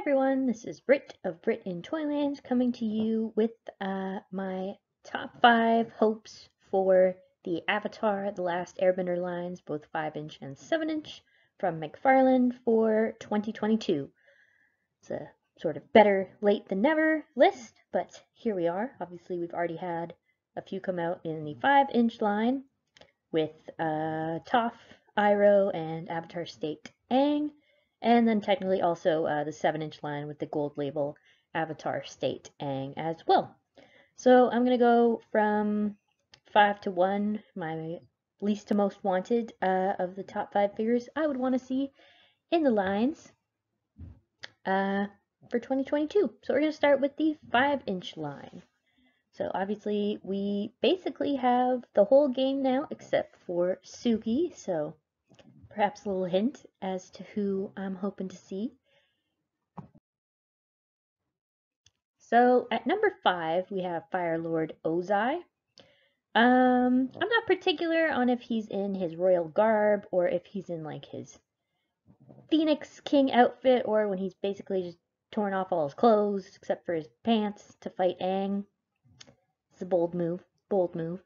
everyone, this is Brit of Brit in Toyland coming to you with uh, my top five hopes for the Avatar The Last Airbender lines, both 5 inch and 7 inch, from McFarlane for 2022. It's a sort of better late than never list, but here we are. Obviously, we've already had a few come out in the 5 inch line with uh, Toph, Iroh, and Avatar State Aang and then technically also uh, the 7-inch line with the gold label Avatar State Aang as well. So I'm going to go from 5 to 1, my least to most wanted uh, of the top 5 figures I would want to see in the lines uh, for 2022. So we're going to start with the 5-inch line. So obviously we basically have the whole Gaang now except for Suki, so perhaps a little hint as to who I'm hoping to see. So at number five, we have Fire Lord Ozai. Um, I'm not particular on if he's in his royal garb or if he's in like his Phoenix King outfit or when he's basically just torn off all his clothes except for his pants to fight Aang. It's a bold move, bold move.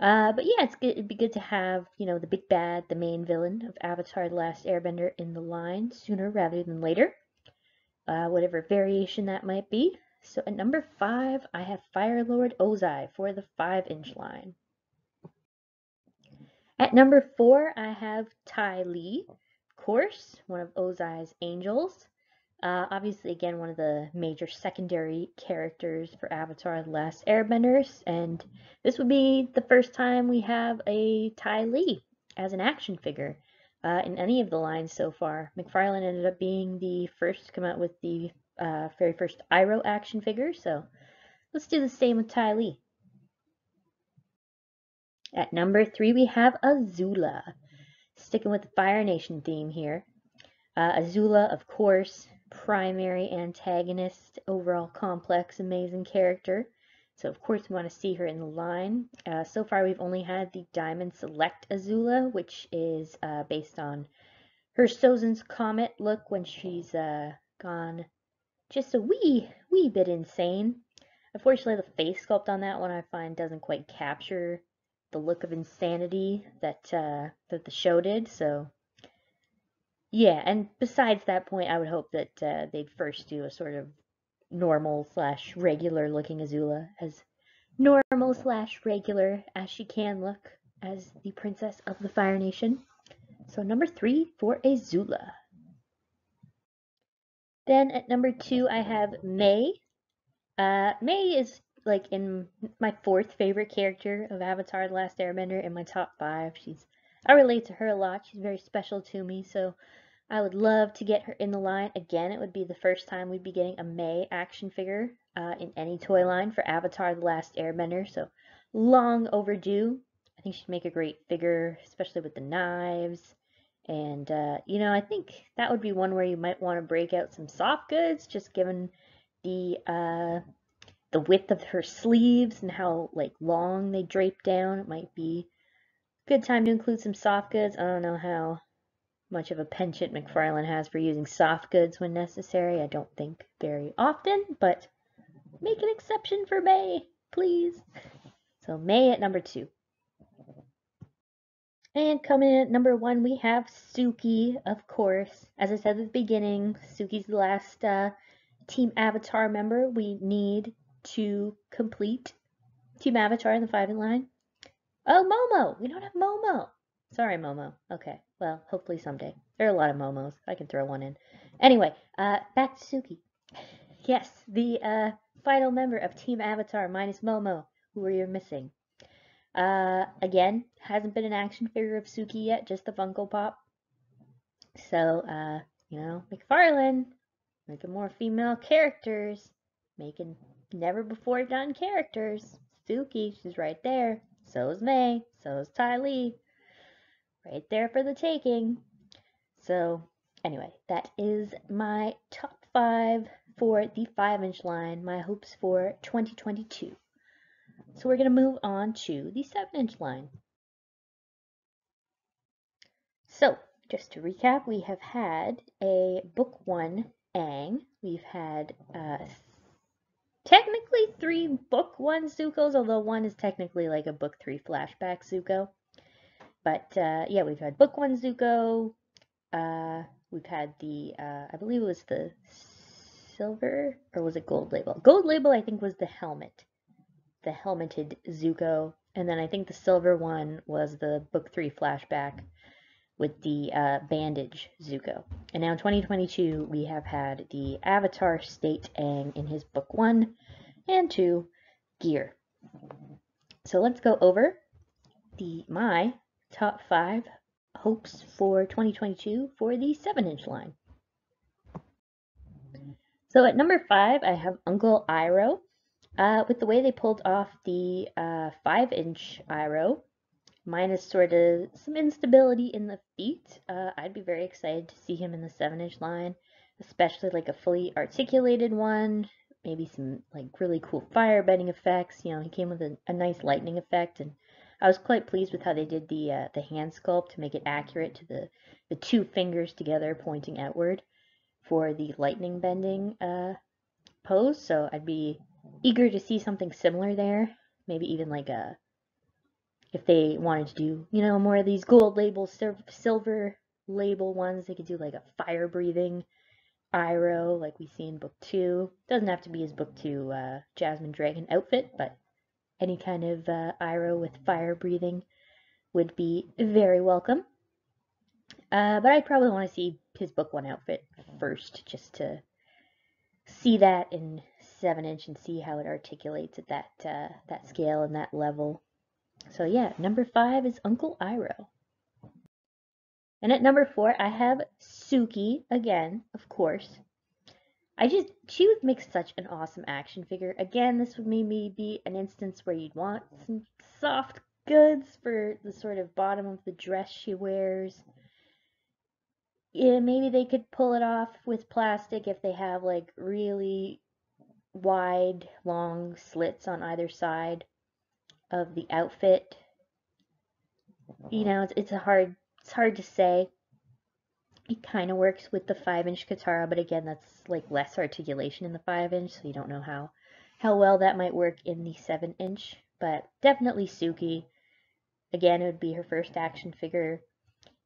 Uh, but yeah, it's good, it'd be good to have, you know, the big bad, the main villain of Avatar The Last Airbender in the line sooner rather than later. Uh, whatever variation that might be. So at number five, I have Fire Lord Ozai for the five inch line. At number four, I have Ty Lee, of course, one of Ozai's angels. Uh, obviously, again, one of the major secondary characters for Avatar The Last Airbenders, and this would be the first time we have a Ty Lee as an action figure uh, in any of the lines so far. McFarlane ended up being the first to come out with the uh, very first Iroh action figure, so let's do the same with Ty Lee. At number three, we have Azula. Sticking with the Fire Nation theme here. Uh, Azula, of course, primary antagonist, overall complex, amazing character. So of course we want to see her in the line. Uh, so far we've only had the Diamond Select Azula, which is uh, based on her Sozin's Comet look when she's uh, gone just a wee, wee bit insane. Unfortunately, the face sculpt on that one I find doesn't quite capture the look of insanity that uh, that the show did. So yeah, and besides that point, I would hope that uh, they'd first do a sort of normal slash regular looking Azula, as normal slash regular as she can look as the princess of the Fire Nation. So number three for Azula. Then at number two, I have Mai. Uh, Mai is like in my fourth favorite character of Avatar: The Last Airbender in my top five. She's I relate to her a lot. She's very special to me, so I would love to get her in the line. Again, it would be the first time we'd be getting a Mai action figure uh, in any toy line for Avatar The Last Airbender, so long overdue. I think she'd make a great figure, especially with the knives. And, uh, you know, I think that would be one where you might want to break out some soft goods, just given the, uh, the width of her sleeves and how, like, long they drape down. It might be a good time to include some soft goods. I don't know how much of a penchant McFarlane has for using soft goods when necessary. I don't think very often, but make an exception for Mai, please. So Mai at number two. And coming in at number one, we have Suki, of course. As I said at the beginning, Suki's the last uh, Team Avatar member we need to complete Team Avatar in the five in line. Oh, Momo! We don't have Momo! Sorry, Momo. Okay, well, hopefully someday. There are a lot of Momos. I can throw one in. Anyway, uh, back to Suki. Yes, the uh, final member of Team Avatar minus Momo, who are missing. Uh, again, hasn't been an action figure of Suki yet, just the Funko Pop. So, uh, you know, McFarlane, making more female characters, making never before done characters. Suki, she's right there. So is Mai. So is Ty Lee right there for the taking. So anyway, that is my top five for the five inch line, my hopes for 2022. So we're going to move on to the seven inch line. So just to recap, we have had a book one Aang. We've had uh, technically three book one Zukos, although one is technically like a book three flashback Zuko. But uh, yeah, we've had book one Zuko. Uh, we've had the, uh, I believe it was the silver, or was it gold label? Gold label, I think, was the helmet. The helmeted Zuko. And then I think the silver one was the book three flashback with the uh, bandage Zuko. And now in 2022, we have had the Avatar State Aang in his book one and two gear. So let's go over the my top five hopes for 2022 for the 7 inch line. So at number five, I have Uncle Iroh. Uh, with the way they pulled off the uh, 5 inch Iroh, minus sort of some instability in the feet, uh, I'd be very excited to see him in the 7 inch line, especially like a fully articulated one, maybe some like really cool fire bending effects. You know, he came with a, a nice lightning effect and I was quite pleased with how they did the uh, the hand sculpt to make it accurate to the, the two fingers together pointing outward for the lightning bending uh, pose. So I'd be eager to see something similar there. Maybe even like a, if they wanted to do, you know, more of these gold label, silver label ones, they could do like a fire breathing Iroh like we see in book two. Doesn't have to be his book two uh, Jasmine Dragon outfit, but any kind of uh, Iroh with fire breathing would be very welcome. Uh, but I'd probably want to see his book one outfit first, just to see that in seven inch and see how it articulates at that uh, that scale and that level. So yeah, number five is Uncle Iroh. And at number four, I have Suki again, of course. I just, she would make such an awesome action figure. Again, this would maybe be an instance where you'd want some soft goods for the sort of bottom of the dress she wears. Yeah, maybe they could pull it off with plastic if they have like really wide, long slits on either side of the outfit. You uh-huh. know, it's, it's a hard, it's hard to say. It kind of works with the 5-inch Katara, but again, that's like less articulation in the 5-inch, so you don't know how, how well that might work in the 7-inch. But definitely Suki. Again, it would be her first action figure.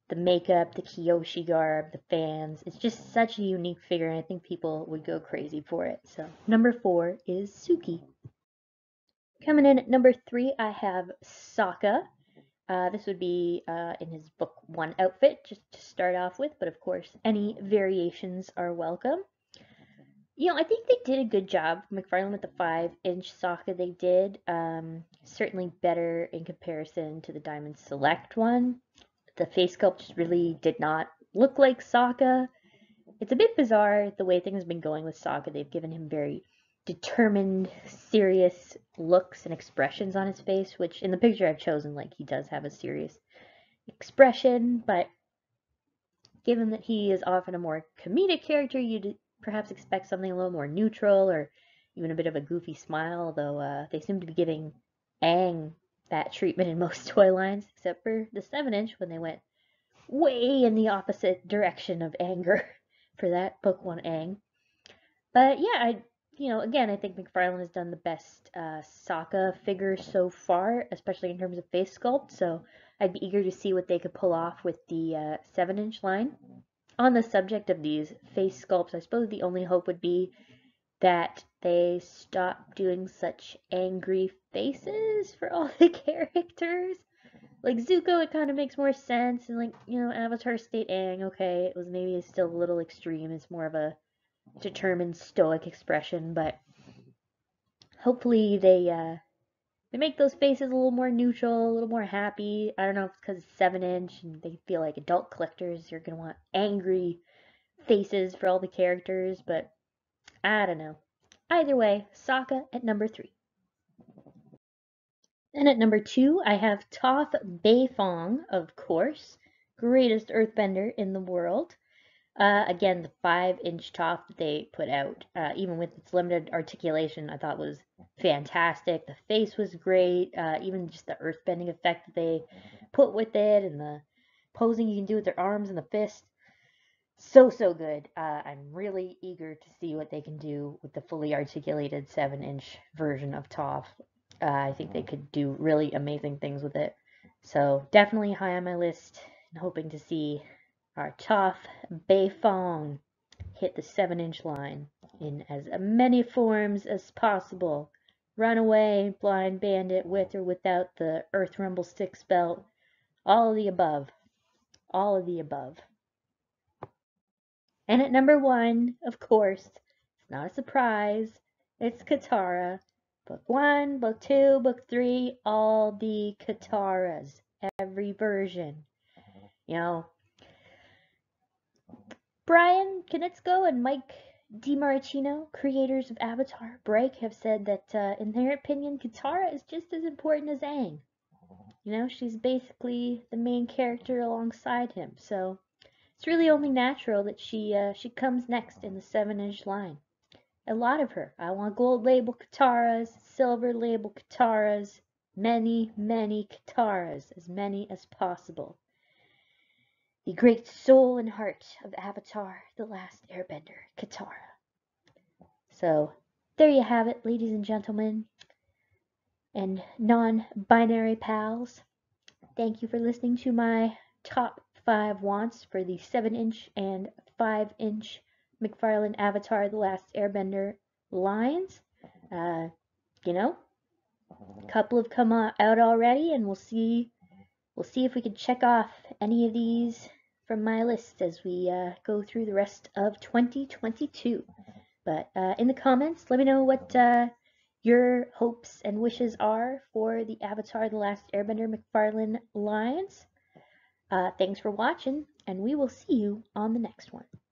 The makeup, the Kyoshi garb, the fans. It's just such a unique figure, and I think people would go crazy for it. So, number four is Suki. Coming in at number three, I have Sokka. Uh, this would be uh, in his book one outfit, just to start off with, but of course, any variations are welcome. You know, I think they did a good job, McFarlane, with the 5-inch Sokka they did. Um, certainly better in comparison to the Diamond Select one. The face sculpt just really did not look like Sokka. It's a bit bizarre the way things have been going with Sokka. They've given him very determined, serious looks and expressions on his face, which in the picture I've chosen, like, he does have a serious expression, but given that he is often a more comedic character, you'd perhaps expect something a little more neutral or even a bit of a goofy smile, although uh, they seem to be giving Aang that treatment in most toy lines, except for the 7 inch when they went way in the opposite direction of anger for that book one Aang. But yeah, I you know, again, I think McFarlane has done the best uh, Sokka figure so far, especially in terms of face sculpt. So I'd be eager to see what they could pull off with the uh, 7 inch line. On the subject of these face sculpts, I suppose the only hope would be that they stop doing such angry faces for all the characters. Like Zuko, it kind of makes more sense, and like you know, Avatar State Aang, okay, it was maybe still a little extreme. It's more of a determined stoic expression, but hopefully they uh, they make those faces a little more neutral, a little more happy. I don't know if it's because it's seven inch and they feel like adult collectors are gonna want angry faces for all the characters, but I don't know. Either way, Sokka at number three. And at number two, I have Toph Beifong, of course, greatest earthbender in the world. Uh, again, the five inch Toph that they put out, uh, even with its limited articulation, I thought was fantastic. The face was great. Uh, even just the earth bending effect that they put with it and the posing you can do with their arms and the fist. so so good. Uh, I'm really eager to see what they can do with the fully articulated seven inch version of Toph. Uh, I think they could do really amazing things with it. So definitely high on my list and hoping to see our Toph Beifong hit the seven inch line in as many forms as possible. Runaway, Blind Bandit, with or without the Earth Rumble Six belt, all of the above. All of the above. And at number one, of course, it's not a surprise, it's Katara. Book one, book two, book three, all the Kataras, every version. You know, Bryan Konietzko and Mike DiMartino, creators of Avatar Bryke, have said that, uh, in their opinion, Katara is just as important as Aang. You know, she's basically the main character alongside him, so it's really only natural that she uh, she comes next in the seven inch line. A lot of her. I want gold label Kataras, silver label Kataras, many, many Kataras, as many as possible. The great soul and heart of Avatar, The Last Airbender, Katara. So, there you have it, ladies and gentlemen, and non binary pals. Thank you for listening to my top five wants for the 7 inch and 5 inch McFarlane Avatar The Last Airbender lines. Uh, you know, a couple have come out already, and we'll see. We'll see if we can check off any of these from my list as we uh, go through the rest of 2022. But uh, in the comments, let me know what uh, your hopes and wishes are for the Avatar The Last Airbender McFarlane lines. Uh, thanks for watching, and we will see you on the next one.